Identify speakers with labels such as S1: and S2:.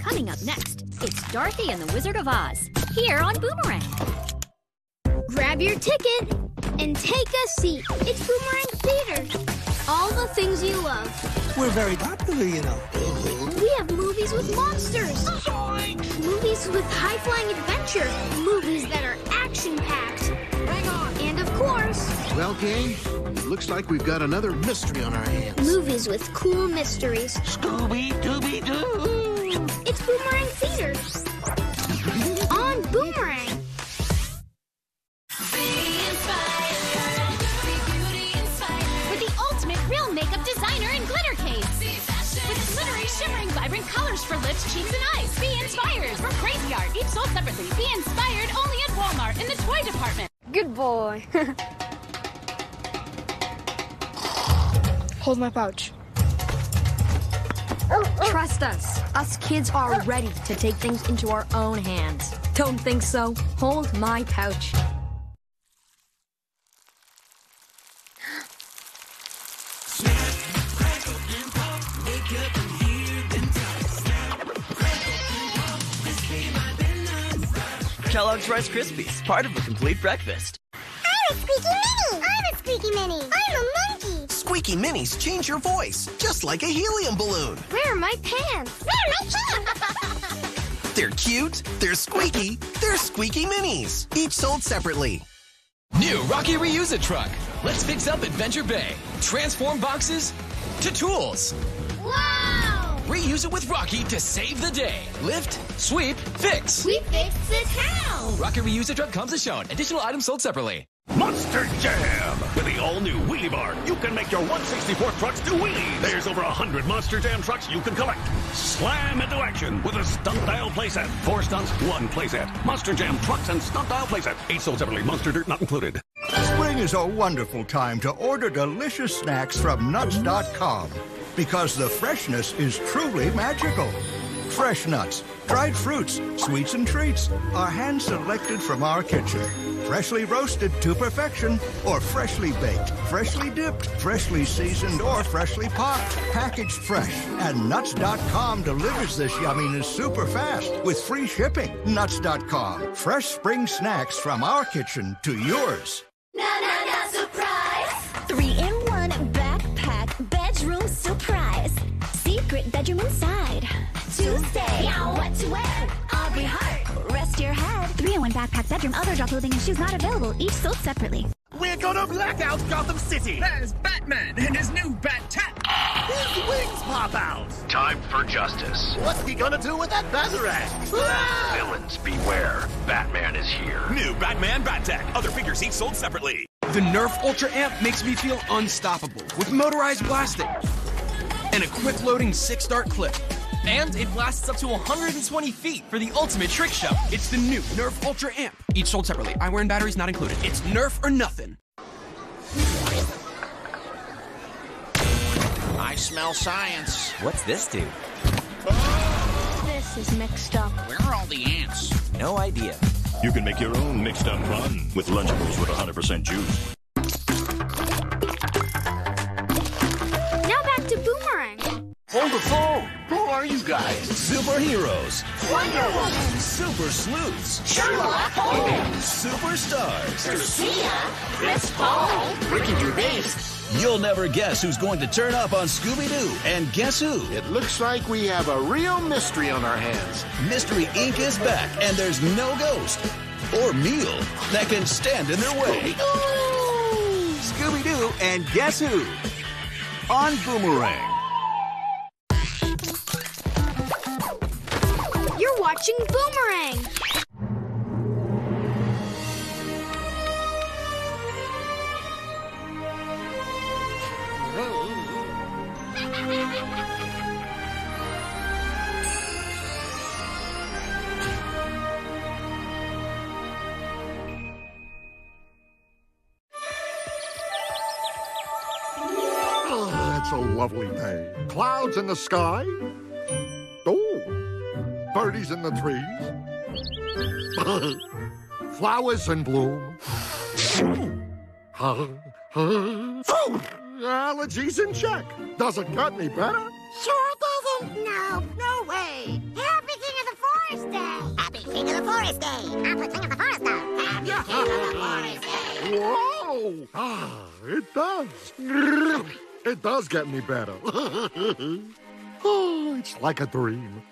S1: Coming up next, it's Dorothy and the Wizard of Oz, here on Boomerang.
S2: Grab your ticket and take a seat. It's Boomerang Theater. All the things you love.
S3: We're very popular, you know.
S2: We have movies with monsters. Movies with high-flying adventure. Movies that are action-packed. Hang on. And of course,
S4: Well, gang, looks like we've got another mystery on our hands.
S2: movies with cool mysteries.
S5: Scooby-Dooby-Doo!
S2: It's Boomerang Theater. On Boomerang.
S1: For the ultimate real makeup designer and glitter cakes. With glittery, shimmering, vibrant colors for lips, cheeks, and eyes. Be inspired. From Cra-Z-Art, each sold separately. Be inspired only at Walmart in the toy department.
S2: Good boy.
S6: Hold my pouch.
S7: Trust us. Us kids are ready to take things into our own hands. Don't think so? Hold my pouch.
S8: Kellogg's Rice Krispies, part of a complete breakfast.
S2: I'm a Squeaky Mini. I'm a Squeaky Mini. I'm a monkey.
S9: Squeaky Minis change your voice, just like a helium balloon.
S2: Where are my pants? Where are my pants?
S9: They're cute, they're squeaky, they're Squeaky Minis. Each sold separately.
S10: New Rocky Reuse It Truck. Let's fix up Adventure Bay. Transform boxes to tools.
S2: Wow!
S10: Reuse it with Rocky to save the day. Lift, sweep, fix.
S2: We fixed the town.
S10: Rocky Reuse It Truck comes as shown. Additional items sold separately.
S11: Monster Jam! With the all-new Wheelie Bar, you can make your 164 trucks do wheelies. There's over 100 Monster Jam trucks you can collect. Slam into action with a stunt dial playset. Four stunts, one playset. Monster Jam trucks and stunt dial playset. Each sold separately. Monster Dirt not included.
S12: Spring is a wonderful time to order delicious snacks from Nuts.com because the freshness is truly magical. Fresh nuts, dried fruits, sweets, and treats are hand selected from our kitchen. Freshly roasted to perfection, or freshly baked, freshly dipped, freshly seasoned, or freshly popped. Packaged fresh. And Nuts.com delivers this yumminess super fast with free shipping. Nuts.com. Fresh spring snacks from our kitchen to yours.
S1: Secret bedroom inside. Tuesday, what to wear? Aubrey Hart, rest your head. Three in one backpack bedroom, other drop clothing and shoes not available. Each sold separately.
S13: We're gonna black out Gotham City!
S14: There's Batman and his new Bat Tech!
S13: His wings pop out!
S11: Time for justice.
S13: What's he gonna do with that Batarang? Ah!
S11: Villains beware. Batman is here.
S14: New Batman Bat Tech. Other figures each sold separately. The Nerf Ultra Amp makes me feel unstoppable with motorized blasting and a quick loading six dart clip. And it blasts up to 120 feet for the ultimate trick shot. It's the new Nerf Ultra Amp. Each sold separately. Eyewear and batteries not included. It's Nerf or nothing.
S15: I smell science.
S8: What's this do?
S2: This is mixed up.
S15: Where are all the ants?
S8: No idea.
S11: You can make your own mixed up fun with Lunchables with 100% juice. Hold the phone! Who are you guys? Superheroes!
S2: Wonder Woman.
S11: Super sleuths!
S2: Sherlock Holmes.
S11: Superstars!
S2: Garcia. Chris Paul. Ricky Gervais.
S16: You'll never guess who's going to turn up on Scooby Doo. And guess who?
S4: It looks like we have a real mystery on our hands.
S16: Mystery Inc. is back, and there's no ghost or meal that can stand in their way.
S9: Scooby Doo and guess who? On Boomerang.
S2: Watching Boomerang.
S4: Oh, it's a lovely day. Clouds in the sky. Birdies in the trees. Flowers in bloom. Allergies in check. Does it get any better?
S3: Sure doesn't. No, no way. Happy King of the Forest Day. Happy King of the Forest Day. Happy King of the Forest Day. Happy King of the Forest Day.
S4: Whoa! Ah, it does. It does get me better. oh, it's like a dream.